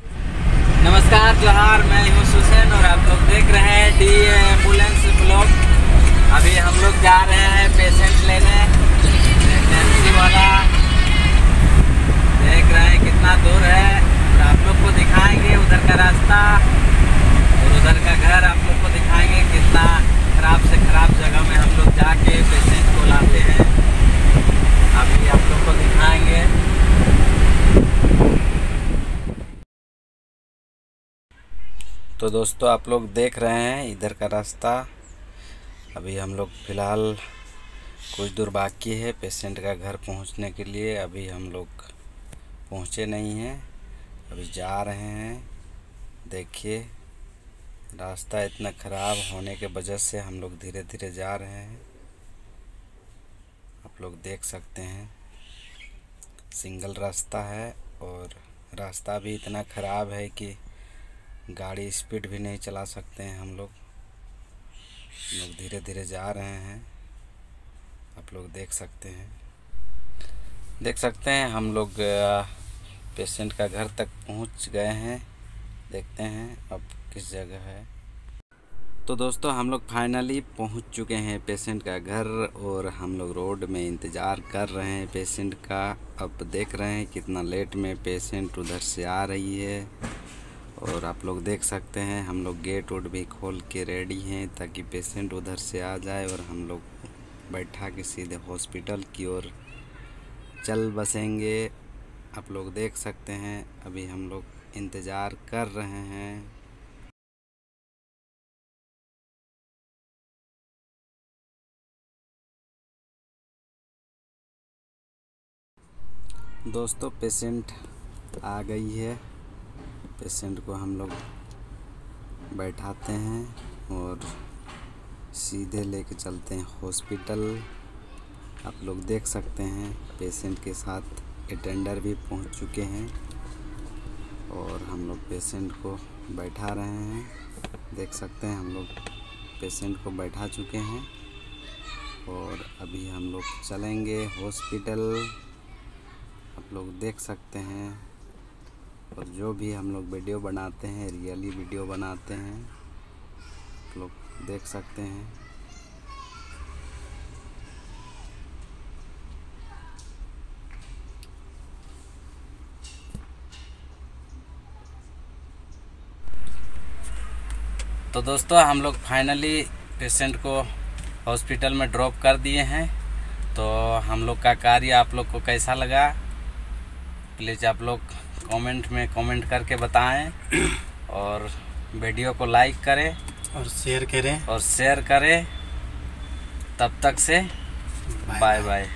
तो नमस्कार जोहार मैं हूँ सुसैन और आप लोग देख रहे हैं डी एंबुलेंस ब्लॉग अभी हम लोग जा रहे हैं पेशेंट लेने एमसी वाला देख रहे हैं कितना दूर है और आप लोग को दिखाएँगे उधर का रास्ता और उधर का घर आप लोग को दिखाएँगे कितना खराब से खराब जगह में हम लोग जाके पेशेंट को लाते हैं अभी आप लोग को दिखाएँगे तो दोस्तों, आप लोग देख रहे हैं इधर का रास्ता। अभी हम लोग फ़िलहाल कुछ दूर बाकी है पेशेंट का घर पहुँचने के लिए। अभी हम लोग पहुँचे नहीं हैं। अभी जा रहे हैं। देखिए, रास्ता इतना ख़राब होने के वजह से हम लोग धीरे धीरे जा रहे हैं। आप लोग देख सकते हैं, सिंगल रास्ता है और रास्ता भी इतना ख़राब है कि गाड़ी स्पीड भी नहीं चला सकते हैं हम लोग। लोग धीरे धीरे जा रहे हैं। आप लोग देख सकते हैं। देख सकते हैं हम लोग पेशेंट का घर तक पहुँच गए हैं। देखते हैं अब किस जगह है। तो दोस्तों हम लोग फाइनली पहुँच चुके हैं पेशेंट का घर और हम लोग रोड में इंतज़ार कर रहे हैं पेशेंट का। अब देख रहे हैं कितना लेट में पेशेंट उधर से आ रही है। और आप लोग देख सकते हैं, हम लोग गेट वोट भी खोल के रेडी हैं ताकि पेशेंट उधर से आ जाए और हम लोग बैठा के सीधे हॉस्पिटल की ओर चल बसेंगे। आप लोग देख सकते हैं, अभी हम लोग इंतज़ार कर रहे हैं। दोस्तों, पेशेंट आ गई है। पेशेंट को हम लोग बैठाते हैं और सीधे लेके चलते हैं हॉस्पिटल। आप लोग देख सकते हैं, पेशेंट के साथ अटेंडर भी पहुँच चुके हैं और हम लोग पेशेंट को बैठा रहे हैं। देख सकते हैं, हम लोग पेशेंट को बैठा चुके हैं और अभी हम लोग चलेंगे हॉस्पिटल। आप लोग देख सकते हैं और जो भी हम लोग वीडियो बनाते हैं, रियली वीडियो बनाते हैं, आप लोग देख सकते हैं। तो दोस्तों, हम लोग फाइनली पेशेंट को हॉस्पिटल में ड्रॉप कर दिए हैं। तो हम लोग का कार्य आप लोग को कैसा लगा? प्लीज़ आप लोग कमेंट में कमेंट करके बताएँ और वीडियो को लाइक करें और शेयर करें। और शेयर करें। तब तक से बाय बाय।